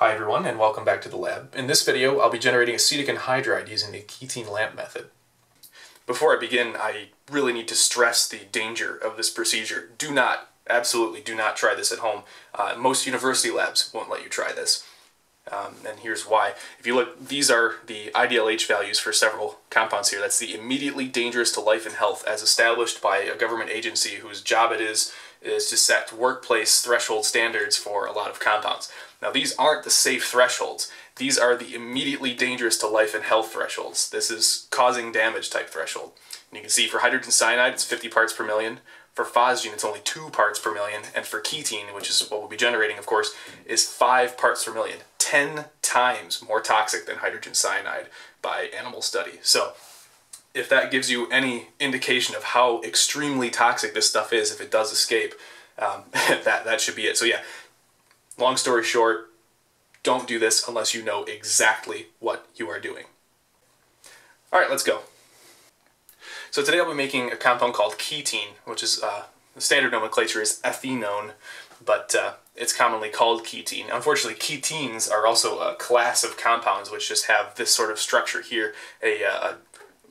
Hi everyone and welcome back to the lab. In this video I'll be generating acetic anhydride using the ketene lamp method. Before I begin I really need to stress the danger of this procedure. Do not, absolutely do not try this at home. Uh, most university labs won't let you try this. Um, and here's why. If you look, these are the IDLH values for several compounds here. That's the immediately dangerous to life and health as established by a government agency whose job it is is to set workplace threshold standards for a lot of compounds. Now these aren't the safe thresholds. These are the immediately dangerous to life and health thresholds. This is causing damage type threshold. And you can see for hydrogen cyanide it's 50 parts per million. For phosgene, it's only 2 parts per million, and for ketene, which is what we'll be generating, of course, is 5 parts per million. 10 times more toxic than hydrogen cyanide by animal study. So if that gives you any indication of how extremely toxic this stuff is if it does escape, um, that, that should be it. So yeah, long story short, don't do this unless you know exactly what you are doing. All right, let's go. So today I'll be making a compound called ketene, which is, uh, the standard nomenclature is ethenone, but uh, it's commonly called ketene. Unfortunately, ketenes are also a class of compounds which just have this sort of structure here, a, uh, a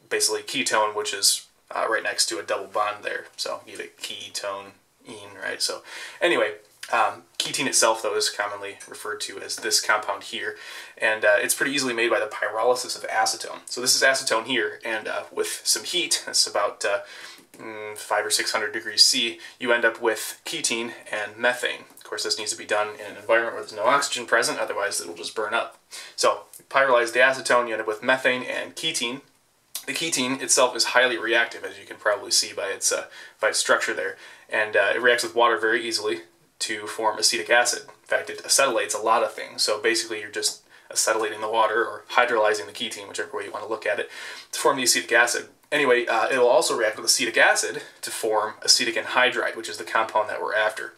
basically ketone, which is uh, right next to a double bond there. So you get a ketone, ene, right? So anyway, um, ketene itself, though, is commonly referred to as this compound here, and uh, it's pretty easily made by the pyrolysis of acetone. So this is acetone here, and uh, with some heat, it's about uh, mm, 5 or 600 degrees C, you end up with ketene and methane. Of course, this needs to be done in an environment where there's no oxygen present, otherwise it'll just burn up. So, pyrolyze the acetone, you end up with methane and ketene. The ketene itself is highly reactive, as you can probably see by its, uh, by its structure there, and uh, it reacts with water very easily to form acetic acid. In fact, it acetylates a lot of things. So basically, you're just acetylating the water or hydrolyzing the ketene, whichever way you want to look at it, to form the acetic acid. Anyway, uh, it'll also react with acetic acid to form acetic anhydride, which is the compound that we're after.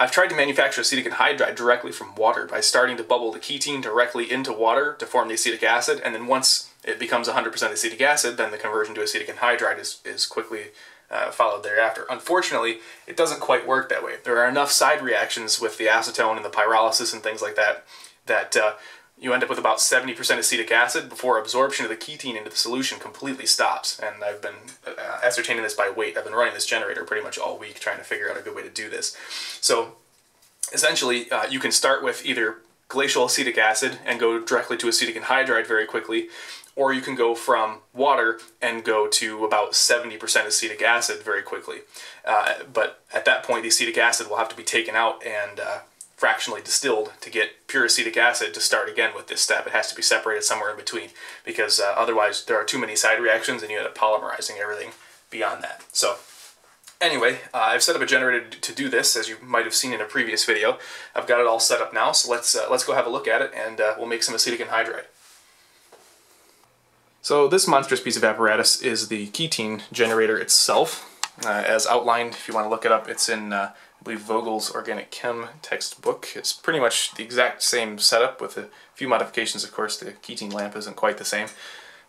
I've tried to manufacture acetic anhydride directly from water by starting to bubble the ketene directly into water to form the acetic acid, and then once it becomes 100% acetic acid, then the conversion to acetic anhydride is, is quickly uh, followed thereafter. Unfortunately, it doesn't quite work that way. There are enough side reactions with the acetone and the pyrolysis and things like that that uh, you end up with about 70% acetic acid before absorption of the ketene into the solution completely stops. And I've been uh, ascertaining this by weight. I've been running this generator pretty much all week trying to figure out a good way to do this. So essentially, uh, you can start with either glacial acetic acid and go directly to acetic anhydride very quickly, or you can go from water and go to about 70% acetic acid very quickly. Uh, but at that point, the acetic acid will have to be taken out and uh, fractionally distilled to get pure acetic acid to start again with this step. It has to be separated somewhere in between because uh, otherwise there are too many side reactions and you end up polymerizing everything beyond that. So anyway, uh, I've set up a generator to do this as you might have seen in a previous video. I've got it all set up now so let's, uh, let's go have a look at it and uh, we'll make some acetic anhydride. So this monstrous piece of apparatus is the ketene generator itself. Uh, as outlined, if you want to look it up, it's in uh, I believe Vogel's Organic Chem textbook. It's pretty much the exact same setup with a few modifications. Of course, the ketene lamp isn't quite the same,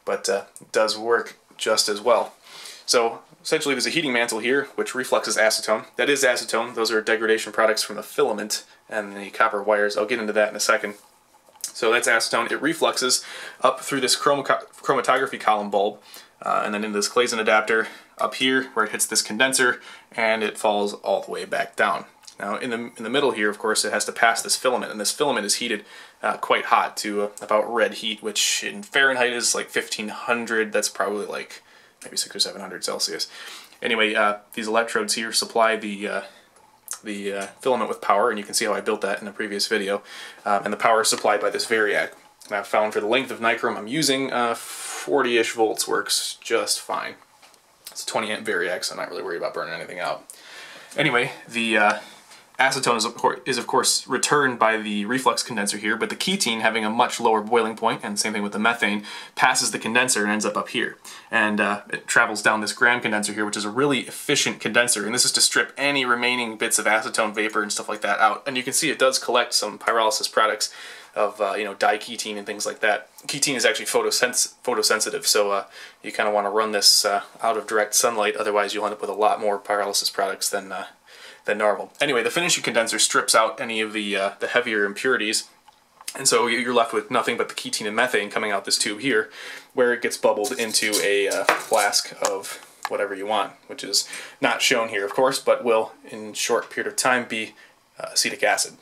but uh, does work just as well. So essentially there's a heating mantle here which refluxes acetone. That is acetone. Those are degradation products from the filament and the copper wires. I'll get into that in a second. So that's acetone. It refluxes up through this chromatography column bulb uh, and then into this Claisen adapter up here where it hits this condenser and it falls all the way back down. Now in the, in the middle here, of course, it has to pass this filament, and this filament is heated uh, quite hot to uh, about red heat, which in Fahrenheit is like 1500. That's probably like maybe six or 700 Celsius. Anyway, uh, these electrodes here supply the uh, the uh, filament with power, and you can see how I built that in a previous video. Um, and the power is supplied by this Variac. I've found for the length of nichrome I'm using, 40-ish volts works just fine. It's a 20 amp Variac, so I'm not really worried about burning anything out. Anyway, the uh, acetone is of, course, is of course returned by the reflux condenser here, but the ketene, having a much lower boiling point, and same thing with the methane, passes the condenser and ends up up here. And uh, it travels down this Graham condenser here, which is a really efficient condenser, and this is to strip any remaining bits of acetone vapor and stuff like that out. And you can see it does collect some pyrolysis products of uh, you know diketene and things like that. Ketene is actually photosens photosensitive, so uh, you kind of want to run this uh, out of direct sunlight. Otherwise, you'll end up with a lot more pyrolysis products than uh, than normal. Anyway, the finishing condenser strips out any of the, uh, the heavier impurities and so you're left with nothing but the ketene and methane coming out this tube here, where it gets bubbled into a uh, flask of whatever you want, which is not shown here, of course, but will, in short period of time, be uh, acetic acid.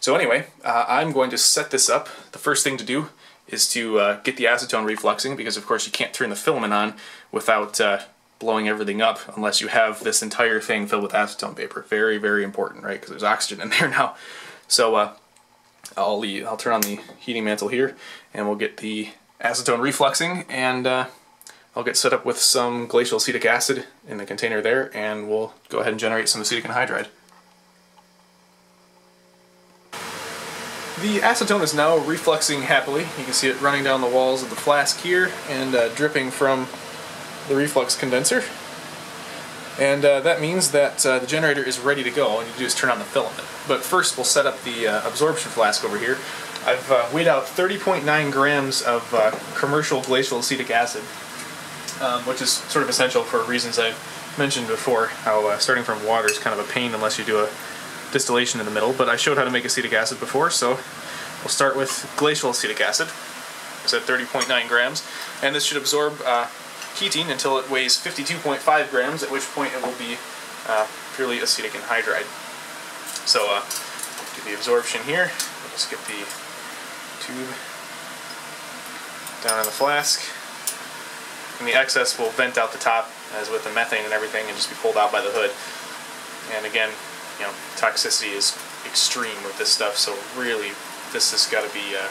So anyway, uh, I'm going to set this up. The first thing to do is to uh, get the acetone refluxing, because of course you can't turn the filament on without uh, blowing everything up unless you have this entire thing filled with acetone paper. Very, very important, right? Because there's oxygen in there now. So uh, I'll, leave, I'll turn on the heating mantle here and we'll get the acetone refluxing and uh, I'll get set up with some glacial acetic acid in the container there and we'll go ahead and generate some acetic anhydride. The acetone is now refluxing happily. You can see it running down the walls of the flask here and uh, dripping from the reflux condenser. And uh, that means that uh, the generator is ready to go. All you do is turn on the filament. But first we'll set up the uh, absorption flask over here. I've uh, weighed out 30.9 grams of uh, commercial glacial acetic acid, um, which is sort of essential for reasons I've mentioned before, how uh, starting from water is kind of a pain unless you do a distillation in the middle. But I showed how to make acetic acid before, so we'll start with glacial acetic acid. It's at 30.9 grams, and this should absorb ketene until it weighs 52.5 grams, at which point it will be uh, purely acetic anhydride. So uh, do the absorption here. We'll just get the tube down in the flask. And the excess will vent out the top, as with the methane and everything, and just be pulled out by the hood. And again, you know, toxicity is extreme with this stuff, so really, this has got to be uh,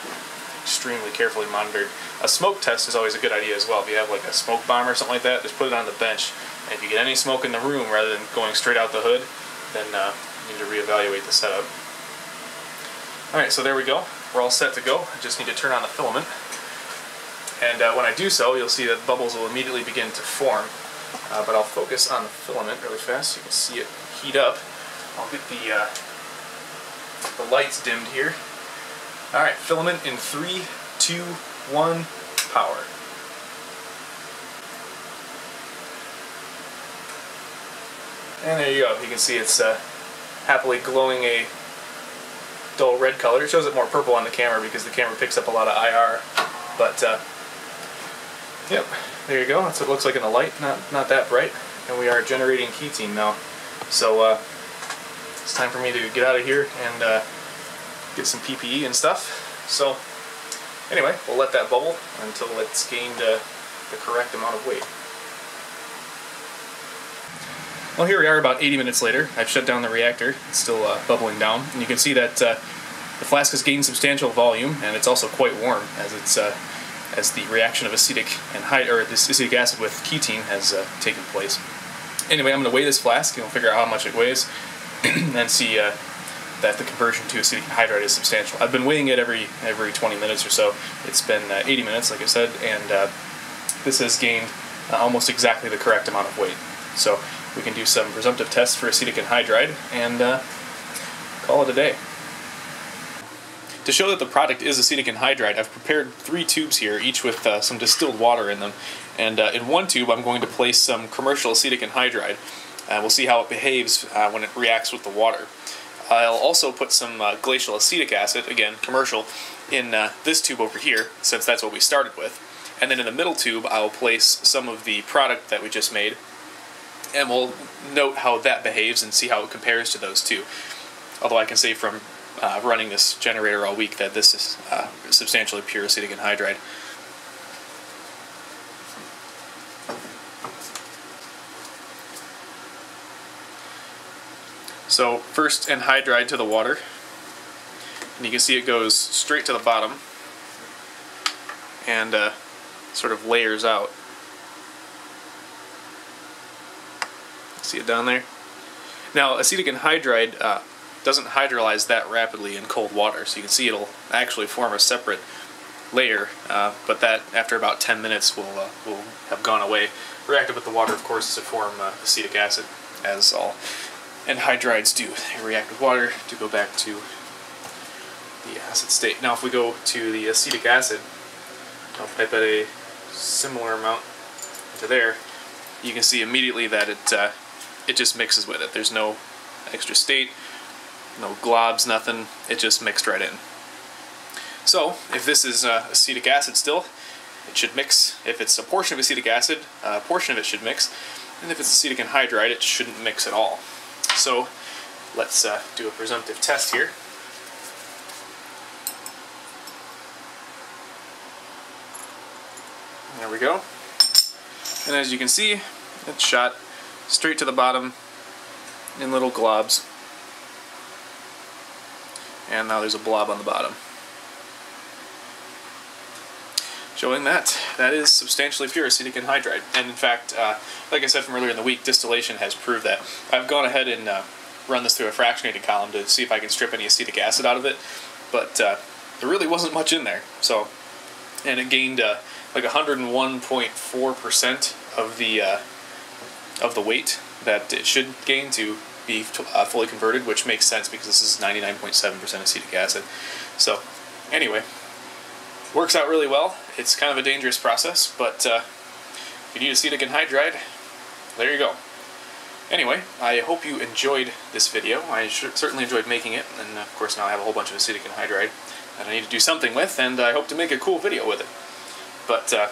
extremely carefully monitored. A smoke test is always a good idea as well. If you have like a smoke bomb or something like that, just put it on the bench. And if you get any smoke in the room rather than going straight out the hood, then uh, you need to reevaluate the setup. Alright, so there we go. We're all set to go. I just need to turn on the filament. And uh, when I do so, you'll see that bubbles will immediately begin to form. Uh, but I'll focus on the filament really fast so you can see it heat up. I'll get the, uh, the lights dimmed here. Alright, filament in three, two, one, power. And there you go. You can see it's uh, happily glowing a dull red color. It shows it more purple on the camera because the camera picks up a lot of IR. But, uh, yep, there you go. That's what it looks like in the light. Not, not that bright. And we are generating ketene now. So, uh, it's time for me to get out of here and uh, get some PPE and stuff. So anyway, we'll let that bubble until it's gained uh, the correct amount of weight. Well, here we are about 80 minutes later. I've shut down the reactor. It's still uh, bubbling down. And you can see that uh, the flask has gained substantial volume, and it's also quite warm as it's uh, as the reaction of acetic and or this acetic acid with ketene has uh, taken place. Anyway, I'm going to weigh this flask and we'll figure out how much it weighs and see uh, that the conversion to acetic anhydride is substantial. I've been weighing it every every 20 minutes or so. It's been uh, 80 minutes, like I said, and uh, this has gained uh, almost exactly the correct amount of weight. So we can do some presumptive tests for acetic anhydride and uh, call it a day. To show that the product is acetic anhydride, I've prepared three tubes here, each with uh, some distilled water in them. And uh, in one tube, I'm going to place some commercial acetic anhydride. and we'll see how it behaves when it reacts with the water. I'll also put some uh, glacial acetic acid, again, commercial, in uh, this tube over here, since that's what we started with. And then in the middle tube, I'll place some of the product that we just made, and we'll note how that behaves and see how it compares to those two. Although I can say from uh, running this generator all week that this is uh, substantially pure acetic anhydride. So first anhydride to the water, and you can see it goes straight to the bottom and uh, sort of layers out. See it down there? Now acetic anhydride uh, doesn't hydrolyze that rapidly in cold water, so you can see it'll actually form a separate layer, uh, but that after about 10 minutes will, uh, will have gone away. Reacted with the water, of course, to form uh, acetic acid, as all anhydrides do. They react with water to go back to the acid state. Now if we go to the acetic acid, I'll pipette a similar amount to there, you can see immediately that it uh, it just mixes with it. There's no extra state, no globs, nothing. It just mixed right in. So, if this is uh, acetic acid still, it should mix. If it's a portion of acetic acid, a portion of it should mix. And if it's acetic anhydride, it shouldn't mix at all. So, let's uh, do a presumptive test here. There we go. And as you can see, it's shot straight to the bottom in little globs. And now there's a blob on the bottom. Showing that that is substantially pure acetic anhydride. And in fact, uh, like I said from earlier in the week, distillation has proved that. I've gone ahead and uh, run this through a fractionated column to see if I can strip any acetic acid out of it, but uh, there really wasn't much in there. So, and it gained uh, like 101.4% of the uh, of the weight that it should gain to be uh, fully converted, which makes sense because this is 99.7% acetic acid. So, anyway, works out really well. It's kind of a dangerous process, but uh, if you need acetic anhydride, there you go. Anyway, I hope you enjoyed this video. I certainly enjoyed making it, and of course now I have a whole bunch of acetic anhydride that I need to do something with, and I hope to make a cool video with it. But uh,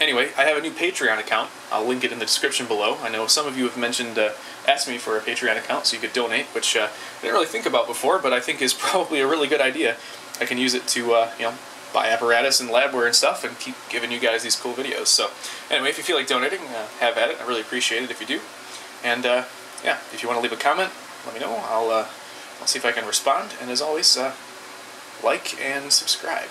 anyway, I have a new Patreon account. I'll link it in the description below. I know some of you have mentioned, uh, asked me for a Patreon account so you could donate, which uh, I didn't really think about before, but I think is probably a really good idea. I can use it to, uh, you know, buy apparatus and labware and stuff and keep giving you guys these cool videos. So anyway, if you feel like donating, uh, have at it. I really appreciate it if you do. And uh, yeah, if you want to leave a comment, let me know. I'll, uh, I'll see if I can respond. And as always, uh, like and subscribe.